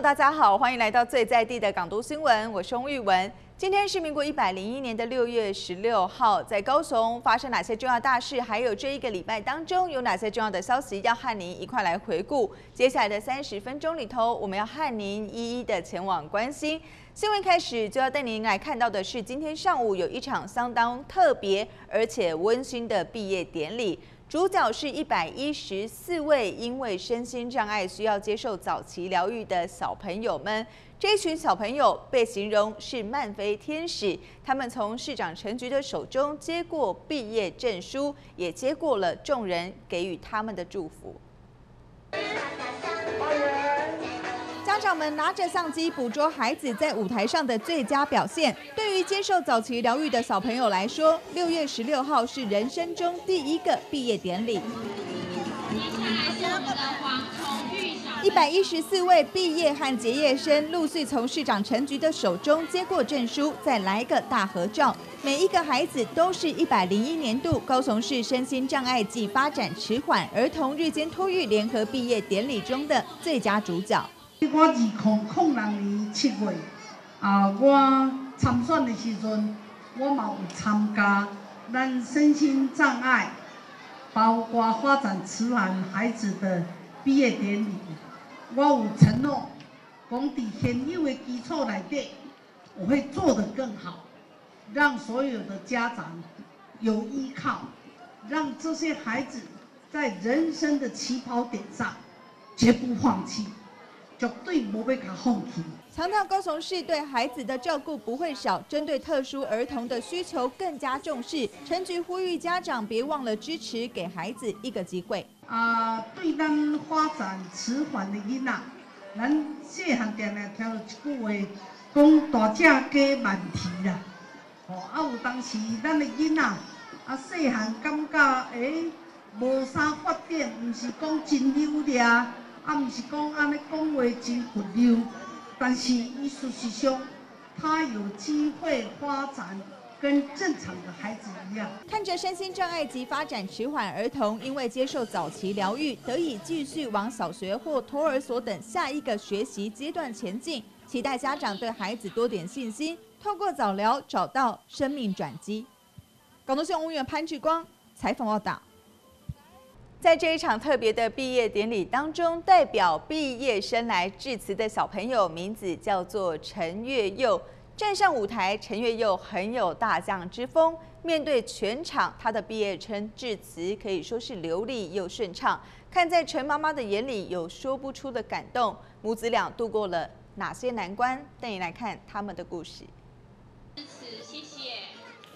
大家好，欢迎来到最在地的港都新闻，我是翁玉文。今天是民国一百零一年的六月十六号，在高雄发生哪些重要大事？还有这一个礼拜当中有哪些重要的消息要和您一块来回顾？接下来的三十分钟里头，我们要和您一一的前往关心。新闻开始就要带您来看到的是，今天上午有一场相当特别而且温馨的毕业典礼。主角是一百一十四位因为身心障碍需要接受早期疗愈的小朋友们。这群小朋友被形容是漫飞天使，他们从市长陈菊的手中接过毕业证书，也接过了众人给予他们的祝福。家长们拿着相机捕捉孩子在舞台上的最佳表现。对于接受早期疗愈的小朋友来说，六月十六号是人生中第一个毕业典礼。一百一十四位毕业和结业生陆续从市长陈菊的手中接过证书，再来个大合照。每一个孩子都是一百零一年度高雄市身心障碍暨发展迟缓儿童日间托育联合毕业典礼中的最佳主角。我二零零六年七月，啊，我参选的时阵，我嘛有参加咱身心障碍，包括发展迟缓孩子的毕业典礼。我有承诺，讲伫现有的基础内底，我会做得更好，让所有的家长有依靠，让这些孩子在人生的起跑点上绝不放弃。绝对不会卡放弃。强调高雄市对孩子的照顾不会少，针对特殊儿童的需求更加重视。陈局呼吁家长别忘了支持，给孩子一个机会。啊，对咱发展迟缓的囡仔，咱细汉定定听到一句话，讲大只加慢啼啦。哦，啊有当时咱的囡仔啊细汉感觉诶无啥发展，毋是讲真优劣。啊，毋是讲安尼讲话真不溜，但是伊事实上，他有机会发展跟正常的孩子一样。看着身心障碍及发展迟缓儿童，因为接受早期疗愈，得以继续往小学或托儿所等下一个学习阶段前进，期待家长对孩子多点信心，透过早疗找到生命转机。广东省务员潘志光采访报道。在这一场特别的毕业典礼当中，代表毕业生来致辞的小朋友名字叫做陈月佑。站上舞台，陈月佑很有大将之风。面对全场，他的毕业称致辞可以说是流利又顺畅。看在陈妈妈的眼里，有说不出的感动。母子俩度过了哪些难关？带你来看他们的故事。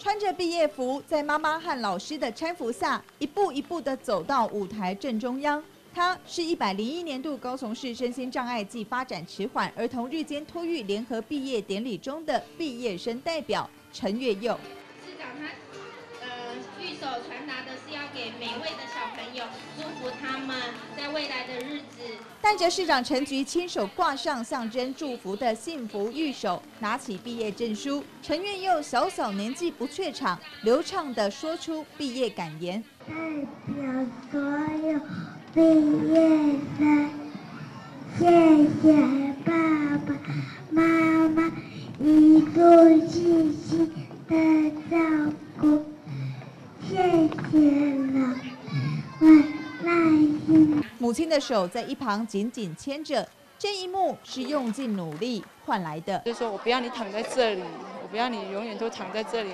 穿着毕业服，在妈妈和老师的搀扶下，一步一步地走到舞台正中央。他是一百零一年度高雄市身心障碍暨发展迟缓儿童日间托育联合毕业典礼中的毕业生代表陈月佑。市长，他，呃，右手传达的是要给每位的小朋友福他们在未来的日子。带着市长陈菊亲手挂上象征祝福的幸福玉手，拿起毕业证书，陈月佑小小年纪不怯场，流畅的说出毕业感言。代表所有毕业生，谢谢爸爸妈妈一路细心的照顾。谢谢了。母亲的手在一旁紧紧牵着，这一幕是用尽努力换来的。就是说我不要你躺在这里，我不要你永远都躺在这里，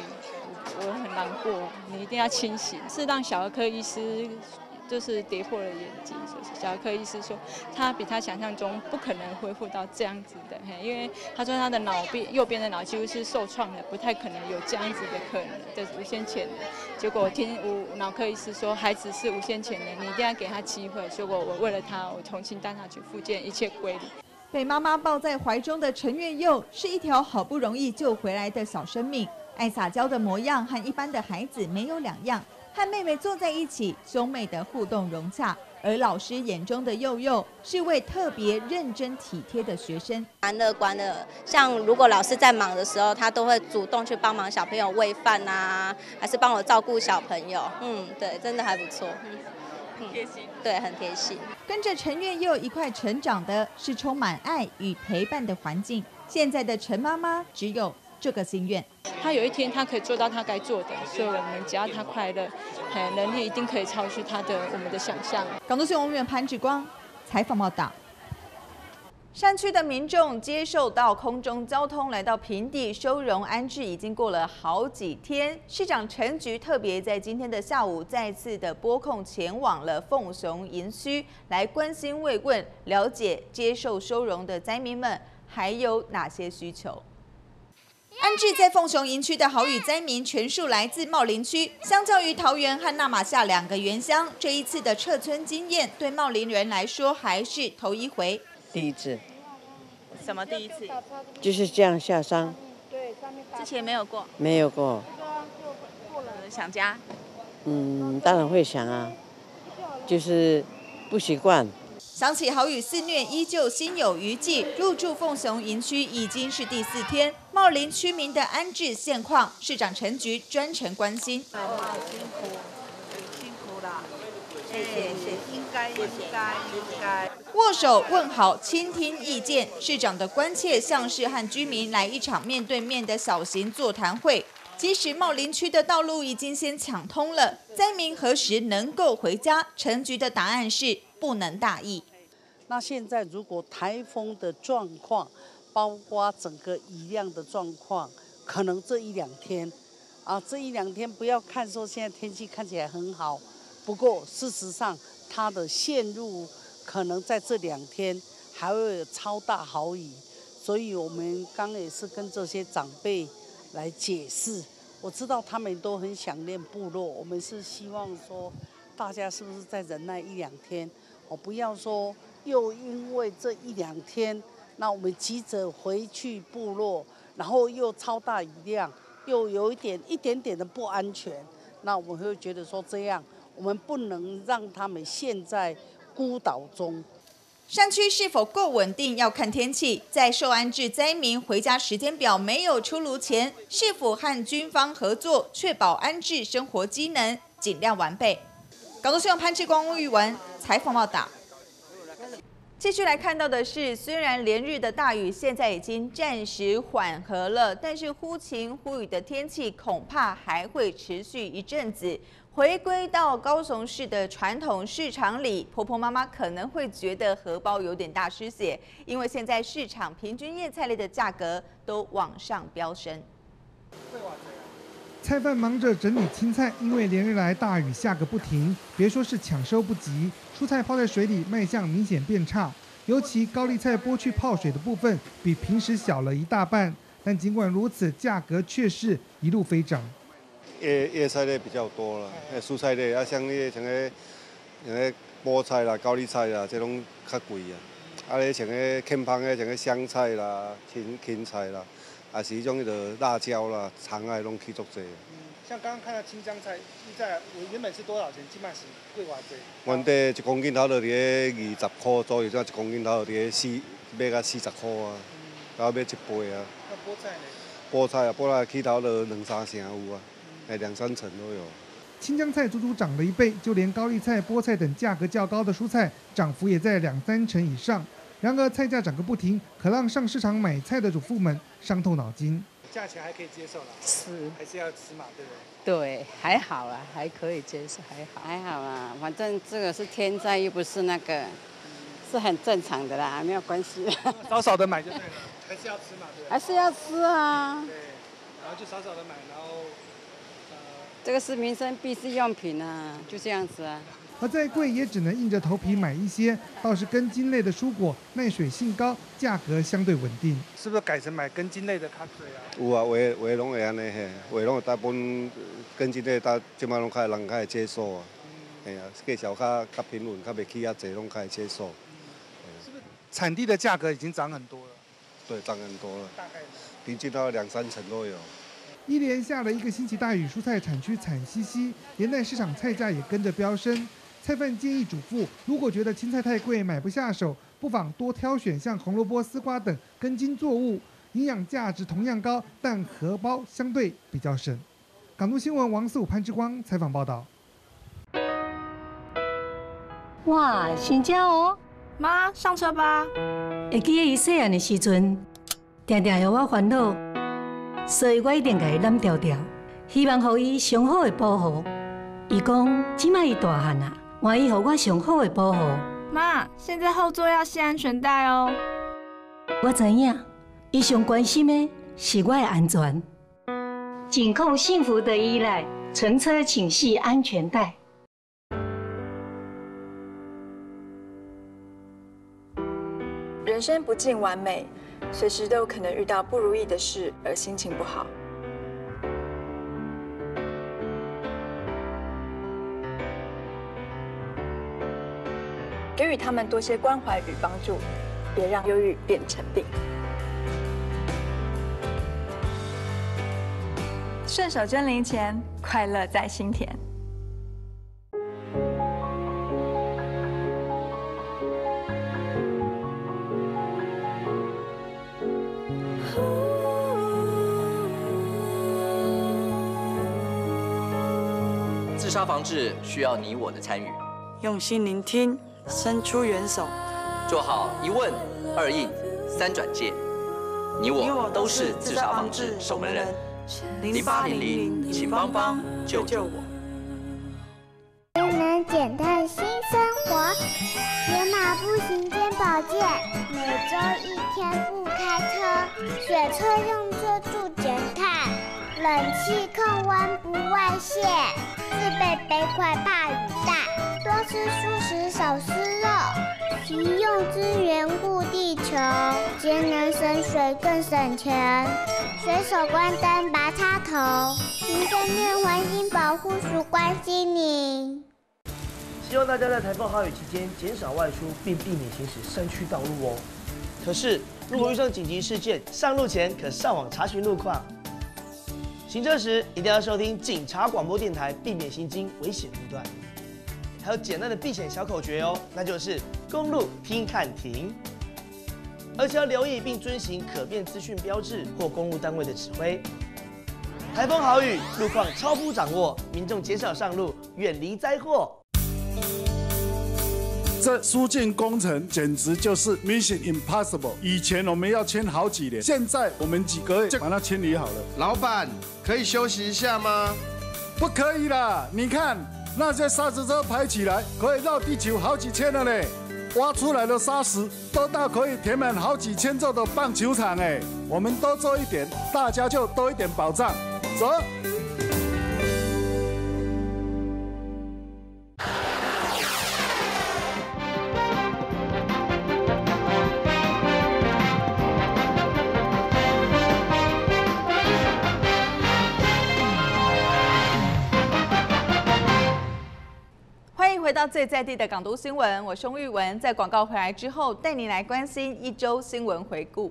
我很难过。你一定要清醒，是让小儿科医师。就是跌破了眼睛，就是小儿科医师说，他比他想象中不可能恢复到这样子的，嘿，因为他说他的脑边右边的脑几乎是受创的，不太可能有这样子的可能的无限潜能。结果我听无脑科医师说，孩子是无限潜能，你一定要给他机会。结果我为了他，我重新带他去复健，一切归零。被妈妈抱在怀中的陈月佑，是一条好不容易救回来的小生命，爱撒娇的模样和一般的孩子没有两样。和妹妹坐在一起，兄妹的互动融洽。而老师眼中的佑佑是位特别认真体贴的学生，蛮乐观的。像如果老师在忙的时候，他都会主动去帮忙小朋友喂饭啊，还是帮我照顾小朋友。嗯，对，真的还不错。贴心。对，很贴心。跟着陈月佑一块成长的是充满爱与陪伴的环境。现在的陈妈妈只有这个心愿。他有一天他可以做到他该做的，所以我们只要他快乐，哎，能力一定可以超出他的我们的想象。港都新闻员潘志光采访报道。山区的民众接受到空中交通来到平地收容安置，已经过了好几天。市长陈菊特别在今天的下午再次的拨空前往了凤雄营区，来关心慰问，了解接受收容的灾民们还有哪些需求。安置在凤雄营区的好雨灾民全数来自茂林区，相较于桃园和纳马夏两个原乡，这一次的撤村经验对茂林人来说还是头一回。第一次，什么第一次？就是这样下山，之前没有过，没有过。想家。嗯，当然会想啊，就是不习惯。想起好雨肆虐，依旧心有余悸。入住凤雄营区已经是第四天，茂林区民的安置现况，市长陈菊专程关心。辛苦，辛苦了，谢谢，应该，应该，应该。握手问好，倾听意见。市长的关切像是和居民来一场面对面的小型座谈会。即使茂林区的道路已经先抢通了，灾民何时能够回家？陈菊的答案是不能大意。那现在如果台风的状况，包括整个雨量的状况，可能这一两天，啊，这一两天不要看说现在天气看起来很好，不过事实上它的陷入可能在这两天还会有超大豪雨，所以我们刚也是跟这些长辈来解释，我知道他们都很想念部落，我们是希望说大家是不是再忍耐一两天，我不要说。又因为这一两天，那我们急着回去部落，然后又超大雨量，又有一点一点点的不安全，那我会觉得说这样，我们不能让他们陷在孤岛中。山区是否够稳定，要看天气。在受安置灾民回家时间表没有出炉前，是否和军方合作，确保安置生活机能尽量完备。港都新闻潘志光、吴玉文采访报道。继续来看到的是，虽然连日的大雨现在已经暂时缓和了，但是忽晴忽雨的天气恐怕还会持续一阵子。回归到高雄市的传统市场里，婆婆妈妈可能会觉得荷包有点大失血，因为现在市场平均叶菜类的价格都往上飙升。菜贩忙着整理青菜，因为连日来大雨下个不停，别说是抢收不及。蔬菜泡在水里，卖相明显变差，尤其高丽菜剥去泡水的部分比平时小了一大半。但尽管如此，价格却是一路飞涨。叶叶菜类比较多了，蔬菜类啊，像那像个像个菠菜啦、高丽菜啦，这种较贵啊。啊，咧像个偏芳的，像个香菜啦、芹芹菜啦，啊是迄种迄个辣椒啦、长啊，拢去足济。像刚刚看到青江菜，现在我原本是多少钱？起码是贵偌济。原地一公斤头就伫个二十块左右，即一公斤头就伫个四，买到四十块啊，然后买一倍啊。那菠菜呢？菠菜啊，菠菜起头就两三成有啊，哎，两三成都有。青江菜足足涨了一倍，就连高丽菜、菠菜等价格较高的蔬菜，涨幅也在两三成以上。然而菜价涨个不停，可让上市场买菜的主妇们伤透脑筋。价钱还可以接受了，是还是要尺码，对不对？对，还好啦，还可以接受，还好。还好啦，反正这个是天灾，又不是那个，是很正常的啦，没有关系。少少的买就对了，还是要吃嘛，对还是要吃啊。对，然后就少少的买，然后呃，这个是民生必需用品啊，就这样子啊。而再贵也只能硬着头皮买一些，倒是根茎类的蔬果耐水性高，价格相对稳定。是不是改成买根茎类的卡水啊？有啊，话话拢会安尼嘿，话拢大部分根茎类，大即摆拢较人较会接受啊。哎呀，价小较较平稳，较袂起遐济，拢较会接受。是不是产地的价格已经涨很多了？对，涨很多了。大概平均到两三成都有。一连下了一个星期大雨，蔬菜产区惨兮兮，连带市场菜价也跟着飙升。菜贩建议主妇，如果觉得青菜太贵买不下手，不妨多挑选像红萝卜、丝瓜等根茎作物，营养价值同样高，但荷包相对比较省。港都新闻王四五潘之光采访报道。哇，新家哦！妈，上车吧。会记得伊细汉的时阵，常常让我烦恼，所以我一定甲伊揽条条，希望予伊上好的保护。伊讲，即摆伊大汉啊，愿意予我上好的保护。妈，现在后座要系安全带哦。我知影，伊上关心的是我的安全。紧扣幸福的依赖，乘车请系安全带。人生不尽完美，随时都有可能遇到不如意的事而心情不好。给予他们多些关怀与帮助，别让忧郁变成病。顺手捐零钱，快乐在心田。防治需要你我的参与，用心聆听，伸出援手，做好一问、二应、三转介，你我都是自杀防治守门人。零八零零，请帮帮救救我。能能减碳新生活，野马步行兼保健，每周一天不开车，雪车用车助减碳，冷气控温不外泄，自备杯块怕雨带，多吃素食少吃肉，急用资源顾地球，节能省水更省钱。随手关灯，拔插头。民生院环境保护署关心您。希望大家在台风豪雨期间减少外出，并避免行驶山区道路哦。可是，如果遇上紧急事件，上路前可上网查询路况。行车时一定要收听警察广播电台，避免行经危险路段。还有简单的避险小口诀哦，那就是公路听看停。而且要留意并遵循可变资讯标志或公路单位的指挥。台风豪雨，路况超乎掌握，民众减少上路，远离灾祸。这疏浚工程简直就是 Mission Impossible。以前我们要签好几年，现在我们几个月就把它清理好了。老板，可以休息一下吗？不可以啦！你看那些沙石车排起来，可以绕地球好几圈了嘞。挖出来的沙石都到可以填满好几千座的棒球场哎！我们多做一点，大家就多一点保障。走。最在地的港都新闻，我翁玉文。在广告回来之后，带你来关心一周新闻回顾。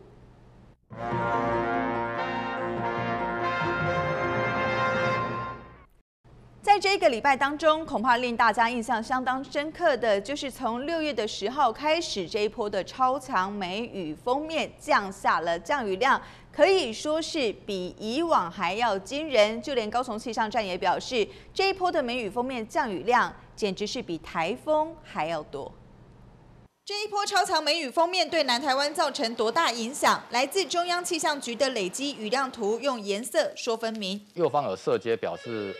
在这个礼拜当中，恐怕令大家印象相当深刻的就是从六月的十号开始，这一波的超强梅雨封面降下了降雨量，可以说是比以往还要惊人。就连高雄气象站也表示，这一波的梅雨封面降雨量简直是比台风还要多。这一波超强梅雨封面对南台湾造成多大影响？来自中央气象局的累积雨量图，用颜色说分明。右方有色阶表示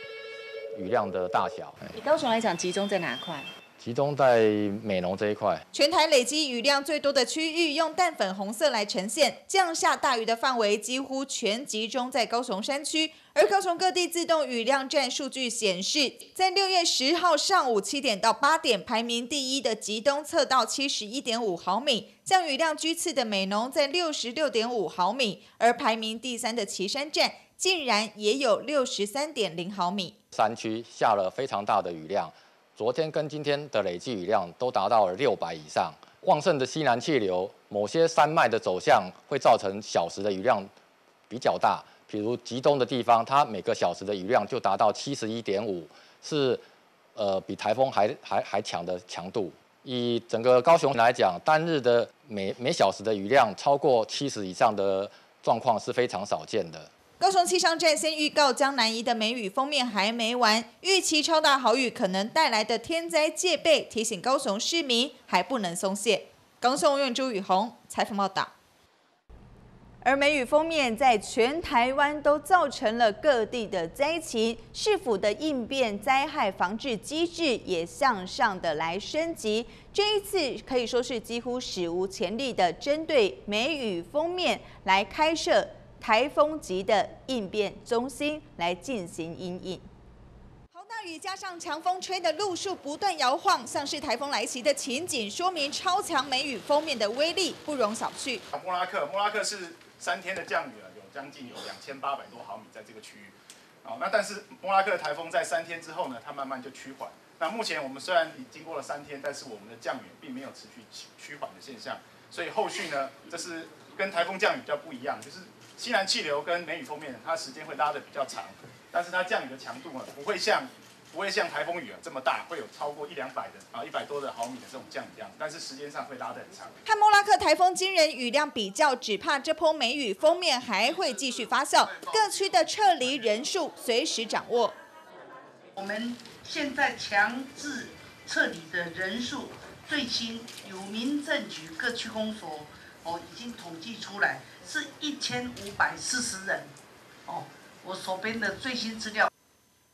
雨量的大小，以高雄来讲，集中在哪块？集中在美浓这一块。全台累积雨量最多的区域用淡粉红色来呈现，降下大雨的范围几乎全集中在高雄山区。而高雄各地自动雨量站数据显示，在六月十号上午七点到八点，排名第一的吉东测到七十一点五毫米，降雨量居次的美浓在六十六点五毫米，而排名第三的旗山站竟然也有六十三点零毫米。山区下了非常大的雨量，昨天跟今天的累计雨量都达到了六百以上。旺盛的西南气流，某些山脉的走向会造成小时的雨量比较大。比如集东的地方，它每个小时的雨量就达到七十一点五，是呃比台风还还还强的强度。以整个高雄来讲，单日的每每小时的雨量超过七十以上的状况是非常少见的。高雄气象站先预告，江南宜的梅雨封面还没完，预期超大豪雨可能带来的天灾戒备，提醒高雄市民还不能松懈。高雄院朱雨红采访报道。而梅雨封面在全台湾都造成了各地的灾情，市府的应变灾害防治机制也向上的来升级。这一次可以说是几乎史无前例的针对梅雨封面来开设。台风级的应变中心来进行应应。好大雨加上强风吹的路树不断摇晃，像是台风来袭的情景，说明超强梅雨封面的威力不容小觑。莫拉克，莫拉克是三天的降雨了，有将近有两千八百多毫米在这个区域。好，那但是莫拉克的台风在三天之后呢，它慢慢就趋缓。那目前我们虽然已经过了三天，但是我们的降雨并没有持续趋缓的现象，所以后续呢，这是跟台风降雨比较不一样，就是。西南气流跟梅雨封面，它时间会拉的比较长，但是它降雨的强度啊，不会像不会像台风雨啊这么大，会有超过一两百的啊一百多的毫米的这种降雨量，但是时间上会拉得很长。和莫拉克台风惊人雨量比较，只怕这波梅雨封面还会继续发酵，各区的撤离人数随时掌握。我们现在强制撤离的人数，最新有民政局各区公所哦已经统计出来。是一千五百四十人，哦，我手边的最新资料。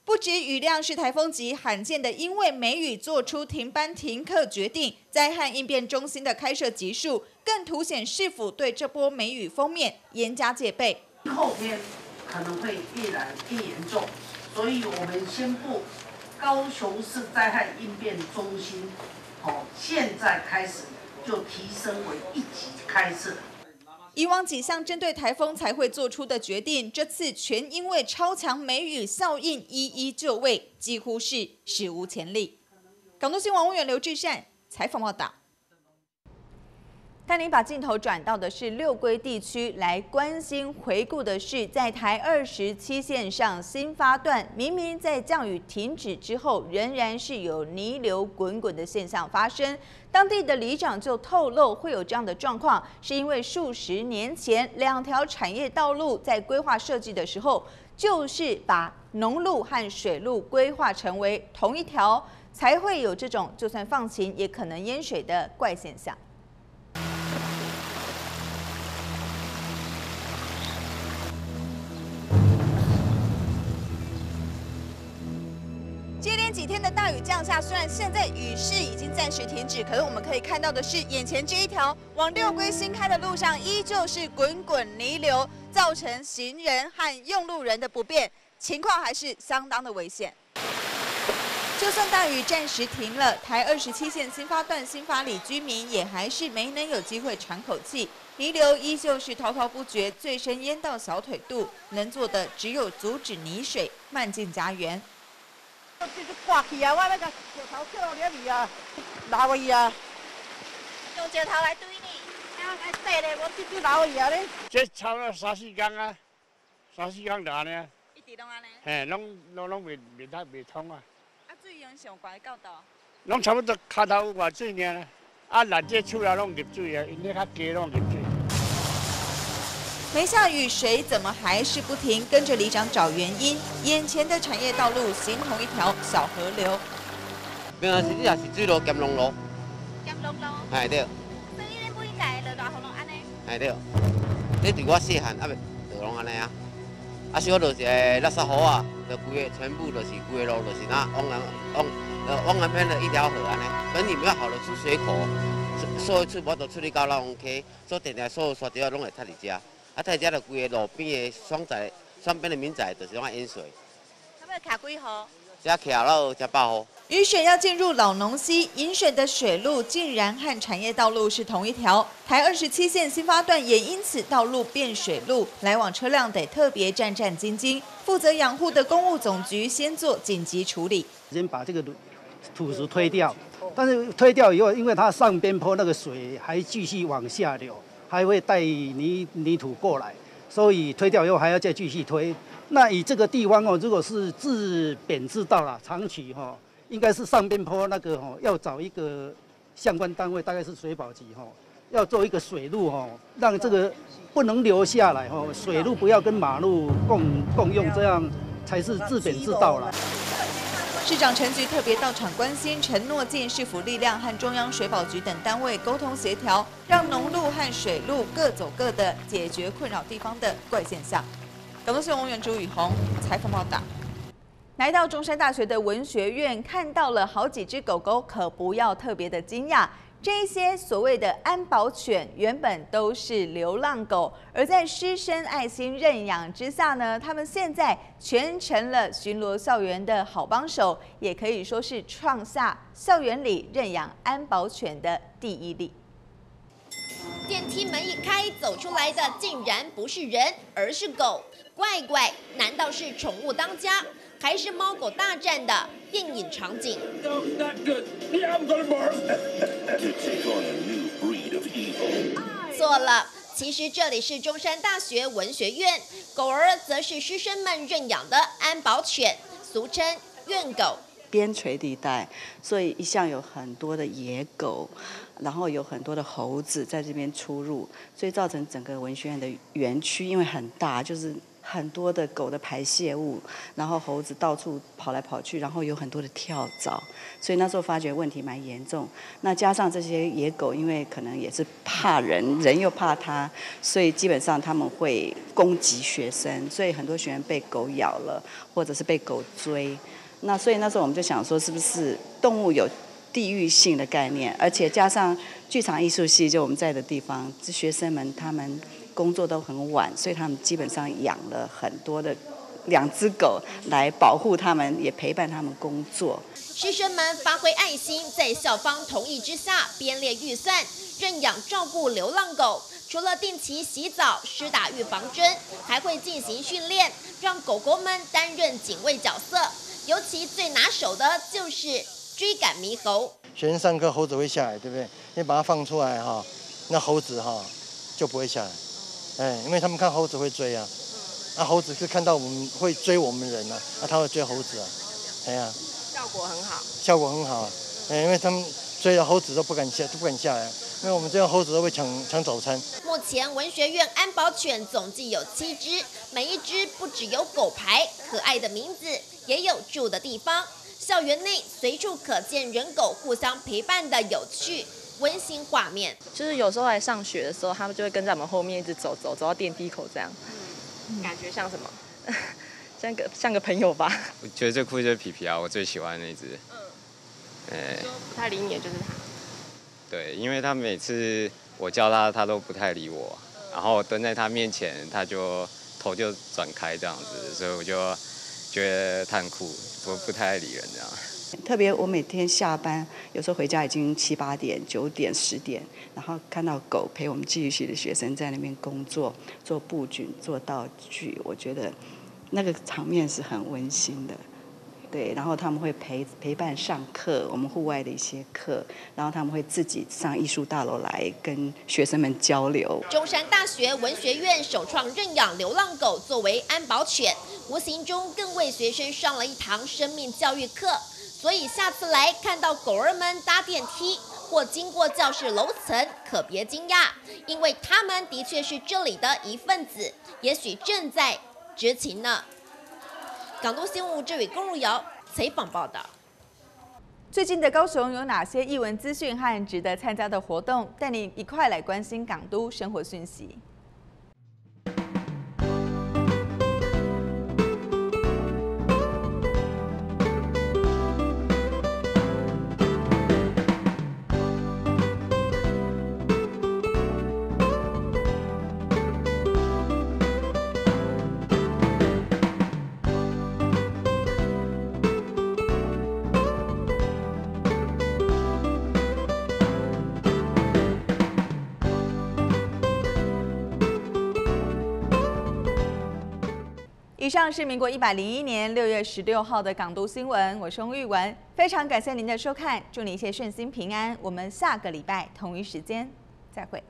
不止雨量是台风级罕见的，因为梅雨做出停班停课决定，灾害应变中心的开设级数，更凸显市府对这波梅雨封面严加戒备。后天可能会越来越严重，所以我们宣布高雄市灾害应变中心，哦，现在开始就提升为一级开设。以往几项针对台风才会做出的决定，这次全因为超强梅雨效应一一就位，几乎是史无前例。港都新闻网员刘志善采访报道。带您把镜头转到的是六龟地区，来关心回顾的是，在台二十七线上新发段，明明在降雨停止之后，仍然是有泥流滚滚的现象发生。当地的里长就透露，会有这样的状况，是因为数十年前两条产业道路在规划设计的时候，就是把农路和水路规划成为同一条，才会有这种就算放晴也可能淹水的怪现象。的大雨降下，虽然现在雨势已经暂时停止，可是我们可以看到的是，眼前这一条往六龟新开的路上，依旧是滚滚泥流，造成行人和用路人的不便，情况还是相当的危险。就算大雨暂时停了，台二十七线新发段新发里居民也还是没能有机会喘口气，泥流依旧是滔滔不绝，最深淹到小腿肚，能做的只有阻止泥水漫进家园。这挂起啊！我那个石头啊，捞伊啊。用石头来堆来洗嘞，我直接捞伊啊咧。这抄了三四天啊，三四天就安尼。一直拢安尼。嘿，拢拢拢未未通未通啊。啊，水用上悬到倒？拢差不多脚头外水尔，啊，内这厝内拢入水啊，因咧较低拢入水。没下雨，水怎么还是不停？跟着里长找原因。眼前的产业道路形同一条小河流。平常时你也是水路兼农路。兼农路。系对。所以你每届落大雨拢安尼。系对。你对我细汉啊，未就拢安尼啊。啊，小就是垃圾河啊，就规个全部就是规个路就是那往南往呃往南边的一条河安尼。等你们要好的出水口，所以出无就出去到老龙溪，所定定所有沙雕拢会塌伫遮。啊！在遮个规个路边的双仔、双边的民宅，就是拢淹水。他们卡几号？遮卡了遮八号。雨水要进入老农溪引水的水路，竟然和产业道路是同一条。台二十七线新发段也因此道路变水路，来往车辆得特别战战兢兢。负责养护的公务总局先做紧急处理，先把这个土石推掉。但是推掉以后，因为它上边坡那个水还继续往下流。还会带泥泥土过来，所以推掉以后还要再继续推。那以这个地方哦，如果是自贬自道了，长期哈，应该是上边坡那个哈，要找一个相关单位，大概是水保局哈，要做一个水路哦，让这个不能流下来哦，水路不要跟马路共共用，这样才是治本之道了。市长陈菊特别到场关心，承诺建市府力量和中央水保局等单位沟通协调，让农路和水路各走各的，解决困扰地方的怪现象。港东新闻员朱宇宏采访报道。来到中山大学的文学院，看到了好几只狗狗，可不要特别的惊讶。这些所谓的安保犬原本都是流浪狗，而在师生爱心认养之下呢，他们现在全成了巡逻校园的好帮手，也可以说是创下校园里认养安保犬的第一例。电梯门一开，走出来的竟然不是人，而是狗。怪怪，难道是宠物当家，还是猫狗大战的电影场景？错了，其实这里是中山大学文学院，狗儿则是师生们认养的安保犬，俗称院狗。边陲地带，所以一向有很多的野狗，然后有很多的猴子在这边出入，所以造成整个文学院的园区因为很大，就是。很多的狗的排泄物，然后猴子到处跑来跑去，然后有很多的跳蚤，所以那时候发觉问题蛮严重。那加上这些野狗，因为可能也是怕人，人又怕它，所以基本上他们会攻击学生，所以很多学生被狗咬了，或者是被狗追。那所以那时候我们就想说，是不是动物有地域性的概念？而且加上剧场艺术系，就我们在的地方，这学生们他们。工作都很晚，所以他们基本上养了很多的两只狗来保护他们，也陪伴他们工作。师生们发挥爱心，在校方同意之下编列预算认养照顾流浪狗。除了定期洗澡、施打预防针，还会进行训练，让狗狗们担任警卫角色。尤其最拿手的就是追赶猕猴。学生上课，猴子会下来，对不对？你把它放出来哈，那猴子哈就不会下来。哎，因为他们看猴子会追啊，那猴子是看到我们会追我们人啊，那他会追猴子啊，哎呀，效果很好，效果很好啊，哎，因为他们追了猴子都不敢下，都不敢下来，因为我们这样猴子都会抢抢早餐。目前文学院安保犬总计有七只，每一只不只有狗牌，可爱的名字，也有住的地方。校园内随处可见人狗互相陪伴的有趣。温馨画面，就是有时候来上学的时候，他们就会跟在我们后面一直走走走到电梯口这样，感觉像什么？像个像个朋友吧。我觉得最酷就是皮皮啊，我最喜欢那只。嗯。哎。不太理你就是他。对，因为他每次我叫他，他都不太理我，然后蹲在他面前，他就头就转开这样子，所以我就觉得他很酷，不不太爱理人这样。特别我每天下班，有时候回家已经七八点、九点、十点，然后看到狗陪我们继续的学生在那边工作、做布景、做道具，我觉得那个场面是很温馨的。对，然后他们会陪陪伴上课，我们户外的一些课，然后他们会自己上艺术大楼来跟学生们交流。中山大学文学院首创认养流浪狗作为安保犬，无形中更为学生上了一堂生命教育课。所以下次来看到狗儿们搭电梯或经过教室楼层，可别惊讶，因为它们的确是这里的一份子，也许正在执勤呢。港都新闻这位公路瑶采访报道。最近的高雄有哪些艺文资讯和值得参加的活动？带你一块来关心港都生活讯息。以上是民国一百零一年六月十六号的港都新闻，我是翁玉文，非常感谢您的收看，祝您一切顺心平安，我们下个礼拜同一时间再会。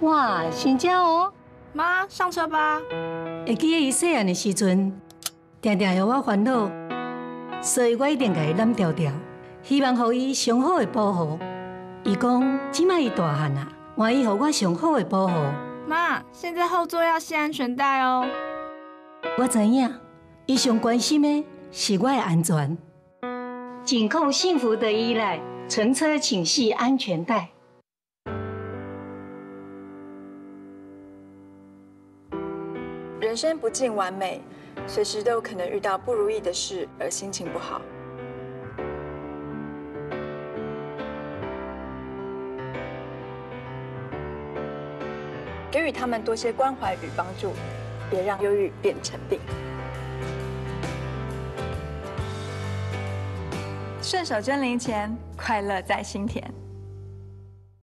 哇，新家哦！妈，上车吧。会记得伊细汉的时阵，常常让我烦恼，所以我一定给伊揽条条，希望予伊上好的保护。伊讲，即摆伊大汉啊，愿意予我上好的保护。妈，现在后座要系安全带哦。我知影，伊上关心的是我的安全。紧扣幸福的依赖，乘车请系安全带。生不尽完美，随时都有可能遇到不如意的事而心情不好。给予他们多些关怀与帮助，别让忧郁变成病。顺手捐零钱，快乐在心田。